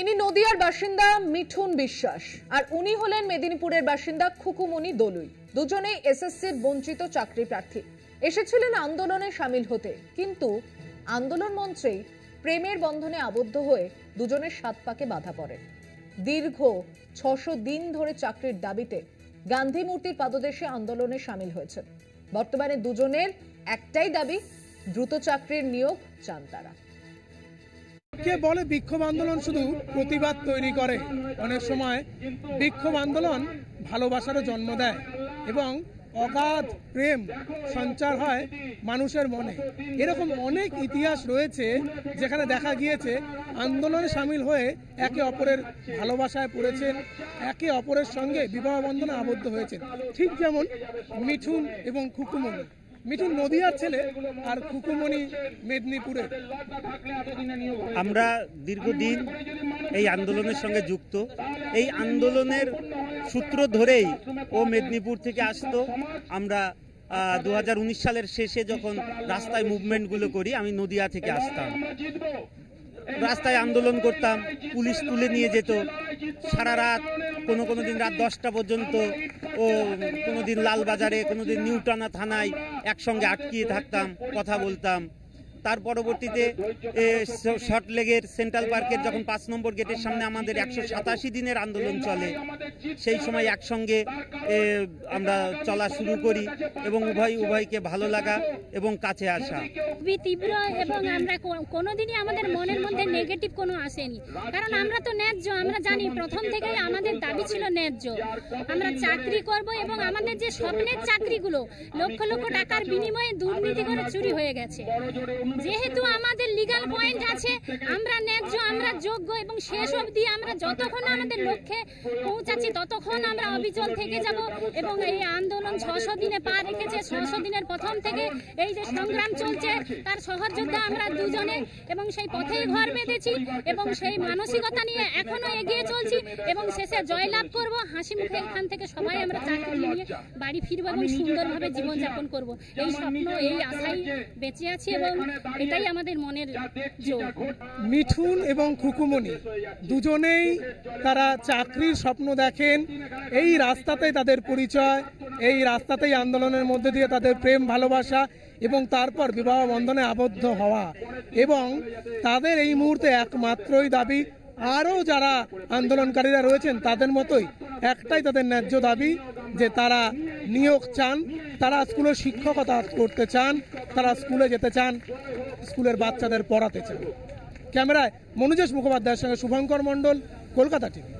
ইনি নদিয়ার বাসিন্দা মিঠুন বিশ্বাস। আর উনি হলেন মেদিনীপুরের বাসিন্দা খুকুমণি দলুই। দুজনেই এসএসসির বঞ্চিত চাকরি প্রার্থী। এসেছিলেন আন্দোলনে সামিল হতে। কিন্তু আন্দোলন মঞ্চেই প্রেমের বন্ধনে আবদ্ধ হয়ে দুজনের সাত পাকে বাধা পড়ে দীর্ঘ ছশো দিন ধরে চাকরির দাবিতে গান্ধী মূর্তির পাদদেশে আন্দোলনে সামিল হয়েছেন। বর্তমানে দুজনের একটাই দাবি, দ্রুত চাকরির নিয়োগ চান তারা। কে বলে বিক্ষোভ আন্দোলন শুধু প্রতিবাদ তৈরি করে? অনেক সময় বিক্ষোভ আন্দোলন ভালোবাসারও জন্ম দেয় এবং অগাধ প্রেম সঞ্চার হয় মানুষের মনে। এরকম অনেক ইতিহাস রয়েছে যেখানে দেখা গিয়েছে আন্দোলনে সামিল হয়ে একে অপরের ভালোবাসায় পড়েছেন একে অপরের সঙ্গে বিবাহ বন্ধনে আবদ্ধ হয়েছেন ঠিক যেমন মিঠুন এবং খুকুমণি। মিঠুন নদিয়ার ছেলে আর খুকুমণি মেদিনীপুরে আমরা দীর্ঘদিন এই আন্দোলনের সঙ্গে যুক্ত। এই আন্দোলনের সূত্র ধরেই ও মেদিনীপুর থেকে আসতো। আমরা দু হাজার উনিশ সালের শেষে যখন রাস্তায় মুভমেন্টগুলো করি, আমি নদিয়া থেকে আসতাম। রাস্তায় আন্দোলন করতাম, পুলিশ তুলে নিয়ে যেত। সারা রাত, কোনো কোনো দিন রাত দশটা পর্যন্ত ও কোনো দিন লালবাজারে, কোনো দিন নিউটানা থানায় একসঙ্গে আটকিয়ে থাকতাম, কথা বলতাম। তার পরবর্তীতে শর্ট লেগের সেন্ট্রাল পার্কের যখন পাঁচ নম্বর গেটের সামনে আমাদের একশো সাতাশি দিনের আন্দোলন চলে, সেই সময় একসঙ্গে আমরা চলা শুরু করি এবং উভয় উভয়কে ভালো লাগা এবং কাছে আসা। খুবই তীব্র এবং আমরা কোনোদিনই আমাদের মনের মধ্যে নেগেটিভ কোনো আসেনি। কারণ আমরা তো ন্যায্য, আমরা জানি প্রথম থেকেই আমাদের দাবি ছিল ন্যায্য। আমরা চাকরি করব এবং আমাদের যে স্বপ্নের চাকরিগুলো, লক্ষ লক্ষ টাকার বিনিময়ে দুর্নীতি করে চুরি হয়ে গেছে। যেহেতু আমাদের লিগাল পয়েন্ট আছে, আমরা ন্যায্য আমরা যোগ্য এবং শেষ অবধি আমরা যতক্ষণ আমাদের লক্ষ্যে পৌঁছাচ্ছি, ততক্ষণ আমরা অবিচল থেকে যাব এবং এই আন্দোলন ছশো দিনে পা রেখেছে, ছশো দিনের প্রথম থেকে এই যে সংগ্রাম চলছে, তার সহযোদ্ধা আমরা দুজনে এবং সেই পথেই ঘর বেঁধেছি এবং সেই মানসিকতা নিয়ে এখনও এগিয়ে চলছি। এবং শেষে জয়লাভ করব। হাসি মুখে এখান থেকে সবাই আমরা চাকরি নিয়ে বাড়ি ফিরবো এবং সুন্দরভাবে জীবনযাপন করব। এই স্বপ্ন এই আশাই বেঁচে আছি এবং এটাই আমাদের মনের জোর। মিঠুন এবং খুকুমণি দুজনেই তারা চাকরির স্বপ্ন দেখেন। এই রাস্তাতেই তাদের পরিচয় এই রাস্তাতেই আন্দোলনের মধ্যে দিয়ে তাদের প্রেম ভালোবাসা এবং তারপর বিবাহ বন্ধনে আবদ্ধ হওয়া। এবং তাদের এই মুহূর্তে একমাত্রই দাবি আরও যারা আন্দোলনকারীরা রয়েছেন তাদের মতোই একটাই তাদের ন্যায্য দাবি যে তারা নিয়োগ চান, তারা স্কুলের শিক্ষকতা করতে চান, তারা স্কুলে যেতে চান, স্কুলের বাচ্চাদের পড়াতে চান। ক্যামেরায় মনুজেশ মুখোপাধ্যায়ের সঙ্গে শুভঙ্কর মণ্ডল, কলকাতা টিভি।